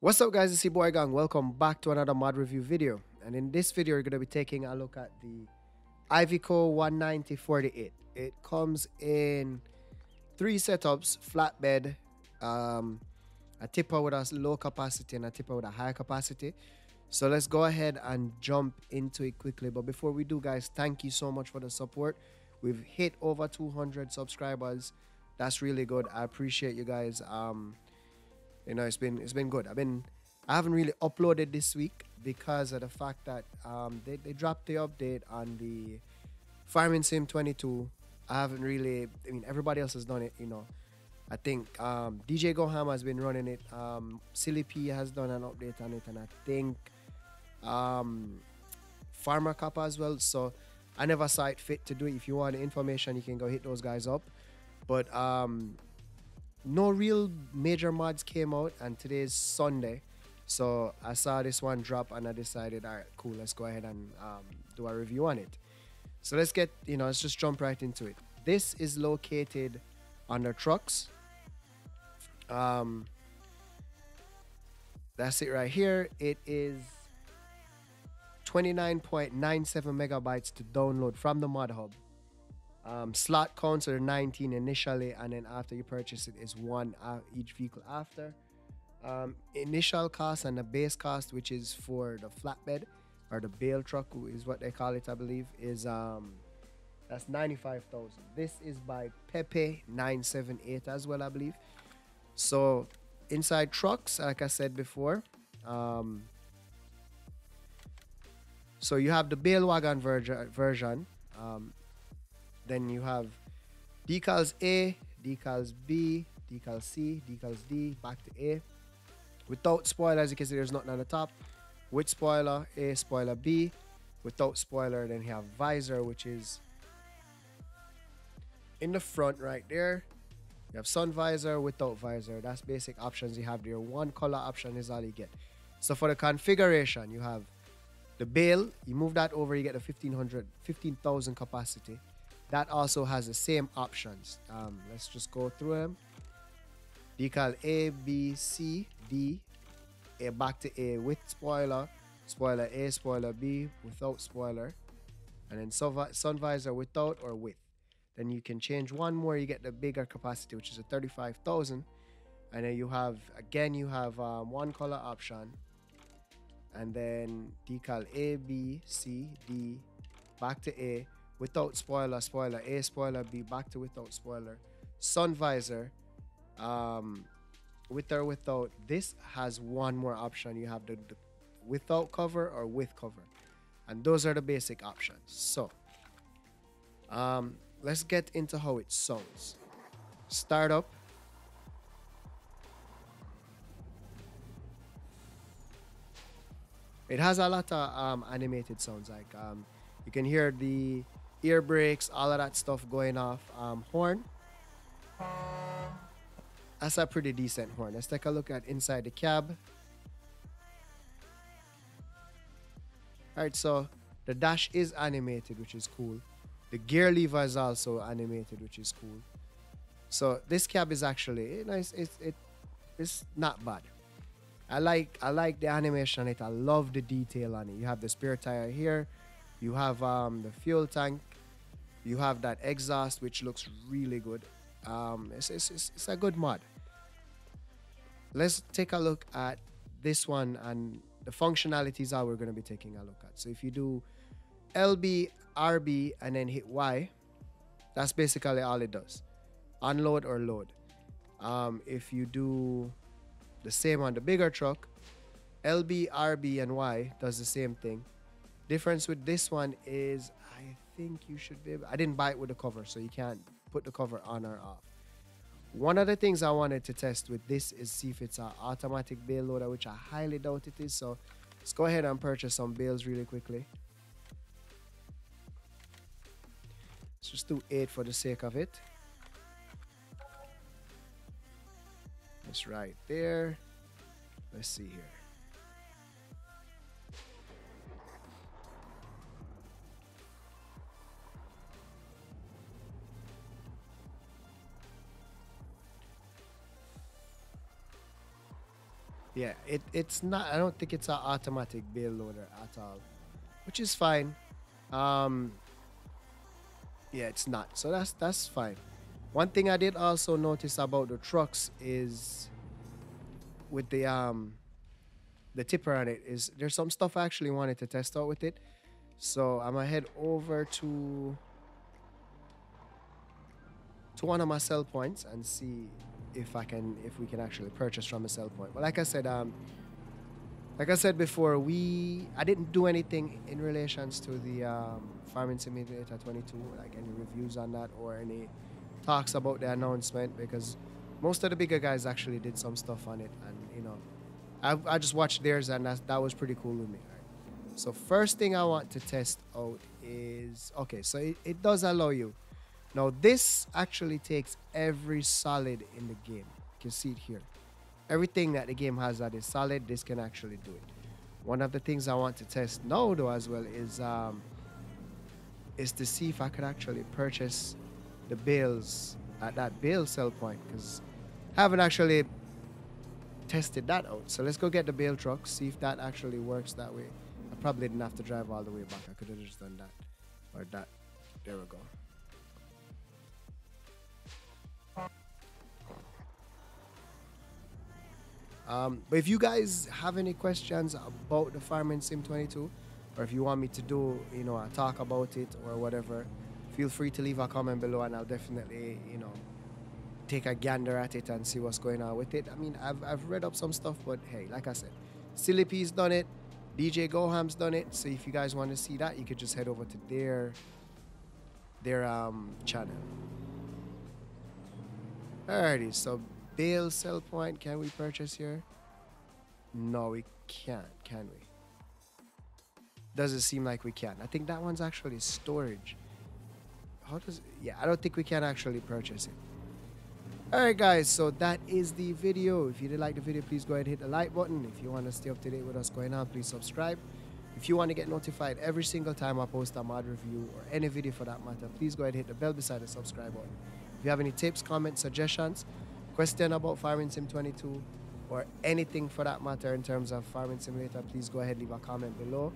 What's up guys, it's your boy Gong. Welcome back to another mod review video. And in this video, we're going to be taking a look at the Iveco 19048. It comes in three setups, flatbed, um, a tipper with a low capacity and a tipper with a high capacity. So let's go ahead and jump into it quickly. But before we do guys, thank you so much for the support. We've hit over 200 subscribers. That's really good. I appreciate you guys. Um, you know, it's been it's been good. I've been I haven't really uploaded this week because of the fact that um, they, they dropped the update on the Farming Sim 22. I haven't really. I mean, everybody else has done it. You know, I think um, DJ Goham has been running it. Um, Silly P has done an update on it, and I think um, Farmer Kappa as well. So I never saw it fit to do it. If you want information, you can go hit those guys up. But um, no real major mods came out, and today's Sunday. So I saw this one drop, and I decided, all right, cool, let's go ahead and um, do a review on it. So let's get, you know, let's just jump right into it. This is located under trucks. Um, that's it right here. It is 29.97 megabytes to download from the mod hub. Um, slot counts are 19 initially, and then after you purchase it is one uh, each vehicle after. Um, initial cost and the base cost, which is for the flatbed or the bale truck, is what they call it, I believe, is um, that's 95,000. This is by Peppe 978 as well, I believe. So inside trucks, like I said before, um, so you have the bale wagon version. version um, then you have decals A, decals B, decals C, decals D, back to A. Without spoiler, as you can see, there's nothing on the top. With spoiler, A, spoiler B. Without spoiler, then you have visor, which is in the front right there. You have sun visor, without visor. That's basic options you have there. One color option is all you get. So for the configuration, you have the bale. You move that over, you get the 1500, 15,000 capacity that also has the same options. Um, let's just go through them. Decal A, B, C, D, A back to A with spoiler, spoiler A, spoiler B without spoiler, and then sun visor without or with. Then you can change one more, you get the bigger capacity, which is a 35,000. And then you have, again, you have um, one color option, and then decal A, B, C, D, back to A, without spoiler, spoiler, A spoiler, B back to without spoiler, sun visor, um, with or without. This has one more option. You have the, the without cover or with cover, and those are the basic options. So, um, let's get into how it sounds. Start up. It has a lot of um, animated sounds. Like um, you can hear the air brakes, all of that stuff going off. Um, horn. That's a pretty decent horn. Let's take a look at inside the cab. Alright, so the dash is animated, which is cool. The gear lever is also animated, which is cool. So this cab is actually nice. It's it, it's not bad. I like I like the animation on it. I love the detail on it. You have the spare tire here. You have um, the fuel tank you have that exhaust, which looks really good. Um, it's, it's, it's, it's a good mod. Let's take a look at this one and the functionalities are we're going to be taking a look at. So if you do LB, RB, and then hit Y, that's basically all it does. Unload or load. Um, if you do the same on the bigger truck, LB, RB, and Y does the same thing. Difference with this one is think you should be able, I didn't buy it with the cover, so you can't put the cover on or off. One of the things I wanted to test with this is see if it's an automatic bale loader, which I highly doubt it is. So let's go ahead and purchase some bales really quickly. Let's just do eight for the sake of it. That's right there. Let's see here. Yeah, it, it's not. I don't think it's an automatic bale loader at all, which is fine. Um, yeah, it's not. So that's that's fine. One thing I did also notice about the trucks is with the um the tipper on it is there's some stuff I actually wanted to test out with it. So I'm gonna head over to to one of my sell points and see if I can if we can actually purchase from a sell point. But like I said, um like I said before, we I didn't do anything in relations to the um, Farming Simulator 22, like any reviews on that or any talks about the announcement because most of the bigger guys actually did some stuff on it, and you know, I, I just watched theirs and that that was pretty cool with me. So first thing I want to test out is okay. So it, it does allow you. Now this actually takes every solid in the game. You can see it here everything that the game has that is solid, this can actually do it. One of the things I want to test now though as well is um, is to see if I could actually purchase the bales at that bale sell point because I haven't actually tested that out. So let's go get the bale truck, see if that actually works that way. I probably didn't have to drive all the way back. I could have just done that or that. There we go. Um, but if you guys have any questions about the Farming Sim 22, or if you want me to do, you know, a talk about it or whatever, feel free to leave a comment below, and I'll definitely, you know, take a gander at it and see what's going on with it. I mean, I've, I've read up some stuff, but hey, like I said, Silly P's done it, DJ Goham's done it. So if you guys want to see that, you could just head over to their their um channel. Alrighty, so Bale sell point, can we purchase here? No, we can't, can we? Doesn't seem like we can. I think that one's actually storage. How does, yeah, I don't think we can actually purchase it. Alright guys, so that is the video. If you did like the video, please go ahead and hit the like button. If you want to stay up to date with us going on, please subscribe. If you want to get notified every single time I post a mod review or any video for that matter, please go ahead and hit the bell beside the subscribe button. If you have any tips, comments, suggestions, question about Farming Sim 22 or anything for that matter in terms of Farming Simulator, please go ahead leave a comment below.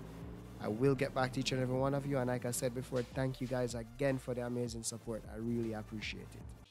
I will get back to each and every one of you. And like I said before, thank you guys again for the amazing support. I really appreciate it.